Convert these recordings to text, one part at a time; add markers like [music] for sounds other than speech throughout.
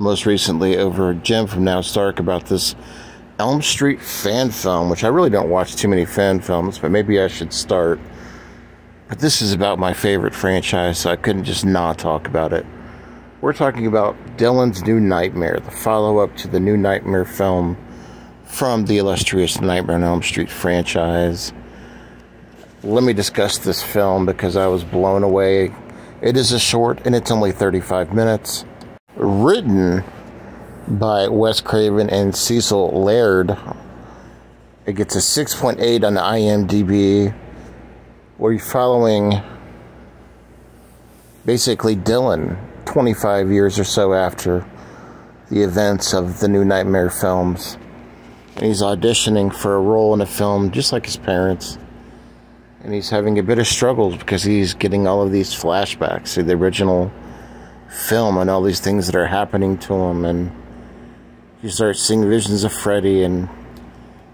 most recently over Jim from Now It's Dark about this Elm Street fan film, which I really don't watch too many fan films, but maybe I should start. But this is about my favorite franchise, so I couldn't just not talk about it. We're talking about Dylan's New Nightmare, the follow up to the New Nightmare film from the illustrious Nightmare on Elm Street franchise. Let me discuss this film because I was blown away. It is a short and it's only 35 minutes. Written by Wes Craven and Cecil Laird. It gets a 6.8 on the IMDb. We're following basically Dylan 25 years or so after the events of the new Nightmare films. And he's auditioning for a role in a film just like his parents. And he's having a bit of struggles because he's getting all of these flashbacks to the original film and all these things that are happening to him. And you start seeing visions of Freddy, and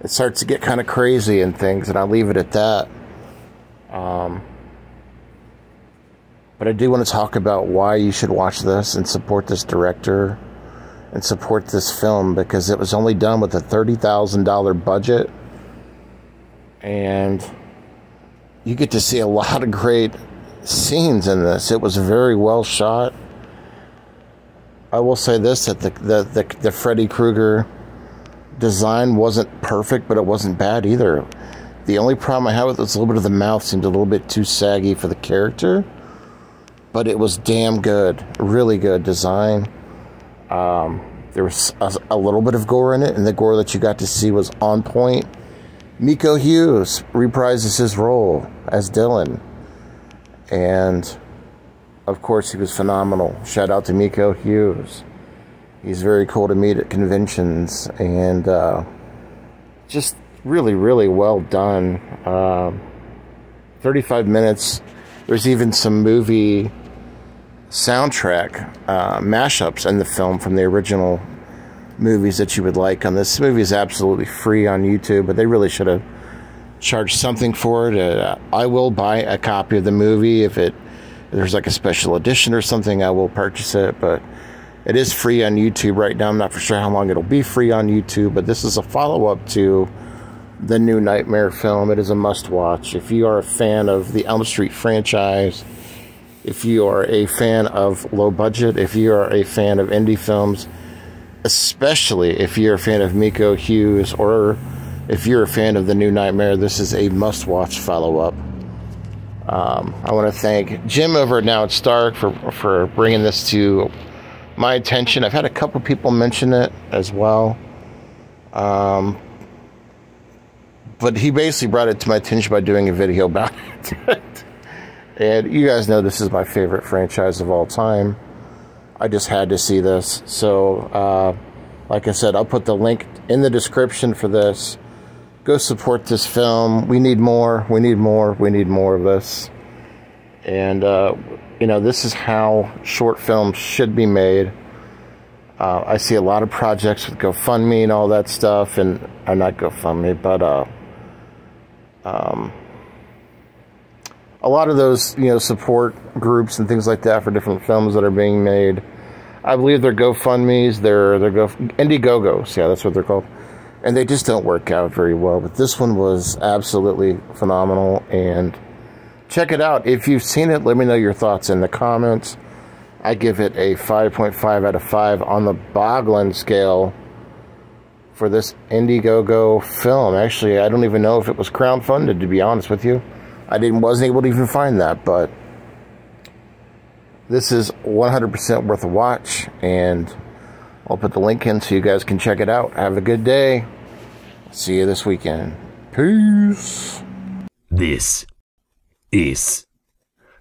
it starts to get kind of crazy and things. And I'll leave it at that. Um, but I do want to talk about why you should watch this and support this director and support this film because it was only done with a $30,000 budget. And you get to see a lot of great scenes in this. It was very well shot. I will say this that the, the, the, the Freddy Krueger design wasn't perfect, but it wasn't bad either. The only problem I had with it was a little bit of the mouth seemed a little bit too saggy for the character but it was damn good, really good design. Um, there was a, a, little bit of gore in it, and the gore that you got to see was on point. Miko Hughes reprises his role as Dylan, and of course, he was phenomenal. Shout out to Miko Hughes. He's very cool to meet at conventions, and uh, just really, really well done. Uh, 35 minutes. There's even some movie soundtrack uh, mashups in the film from the original movies that you would like on this movie is absolutely free on YouTube, but they really should have charged something for it. Uh, I will buy a copy of the movie if it there's like a special edition or something. I will purchase it, but it is free on YouTube right now. I'm not for sure how long it'll be free on YouTube, but this is a follow up to the new Nightmare film. It is a must watch if you are a fan of the Elm Street franchise if you are a fan of low budget, if you are a fan of indie films, especially if you're a fan of Miko Hughes or if you're a fan of the new Nightmare, this is a must watch follow up. Um, I want to thank Jim over at Now It's Dark for, for bringing this to my attention. I've had a couple people mention it as well. Um, but he basically brought it to my attention by doing a video about it. [laughs] And you guys know this is my favorite franchise of all time. I just had to see this. So, uh, like I said, I'll put the link in the description for this. Go support this film. We need more. We need more. We need more of this. And, uh, you know, this is how short films should be made. Uh, I see a lot of projects with GoFundMe and all that stuff, and uh, not GoFundMe, but uh, um, a lot of those, you know, support groups and things like that for different films that are being made. I believe they're GoFundMe's, they're they're Go Indiegogos, yeah, that's what they're called, and they just don't work out very well. But this one was absolutely phenomenal, and check it out. If you've seen it, let me know your thoughts in the comments. I give it a 5.5 out of 5 on the Boglin scale for this Indiegogo film. Actually, I don't even know if it was crowdfunded, to be honest with you. I didn't wasn't able to even find that, but this is 100% worth a watch, and I'll put the link in so you guys can check it out. Have a good day. See you this weekend. Peace. This is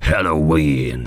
Halloween.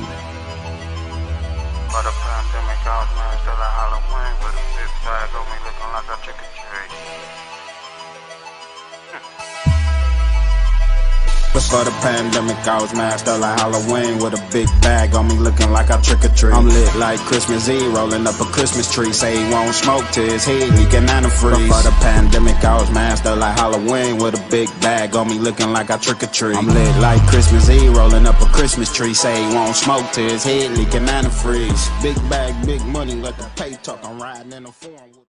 Before the pandemic, I was masked up like Halloween with a big bag on me, looking like I trick or treat. I'm lit like Christmas Eve, rolling up a Christmas tree. Say he won't smoke till his heat leaking antifreeze. Before the pandemic, I was masked up like Halloween with a big bag on me, looking like I trick or treat. I'm lit like Christmas Eve, rolling up a Christmas tree. Say he won't smoke till his head leaking antifreeze. Big bag, big money, let the pay talk. I'm riding in a foreign.